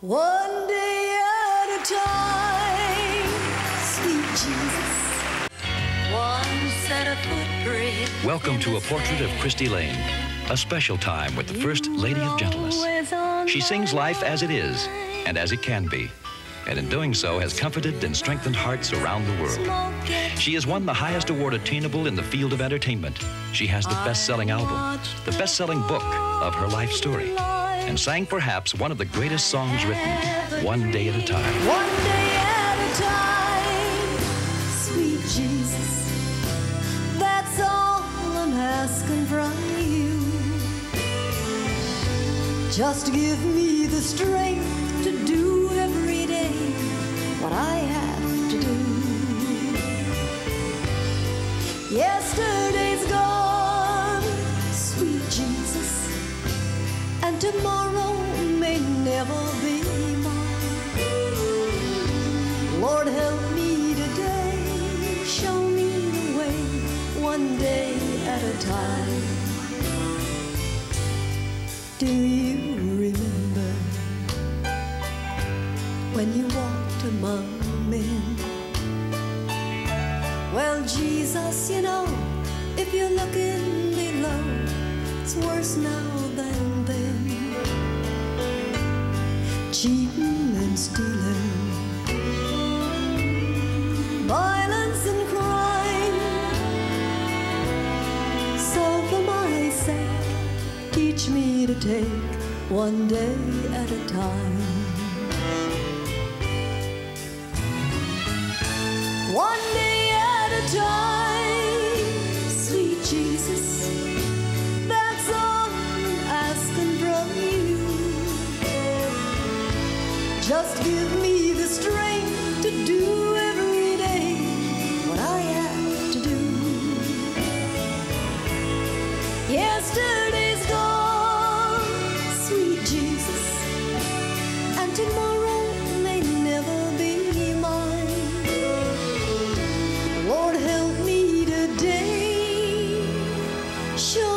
One day at a time, sweet Jesus. One set of footprints. Welcome to a portrait of Cristy Lane, a special time with the First Lady of Gentleness. She sings life as it is and as it can be, and in doing so has comforted and strengthened hearts around the world. She has won the highest award attainable in the field of entertainment. She has the best-selling album, the best-selling book of her life story, and sang perhaps one of the greatest songs written, One Day at a Time. One day at a time, sweet Jesus. That's all I'm asking from you. Just give me the strength to do every day what I have to do. Yesterday's gone, tomorrow may never be mine. Lord, help me today, show me the way, one day at a time. Do you remember when you walked among men? Well, Jesus, you know, if you're looking below, it's worse now than Cheating and stealing, violence and crime. So for my sake, teach me to take one day at a time. One day at a time, Just give me the strength to do every day what I have to do. Yesterday's gone, sweet Jesus, and tomorrow may never be mine. Lord, help me today. Show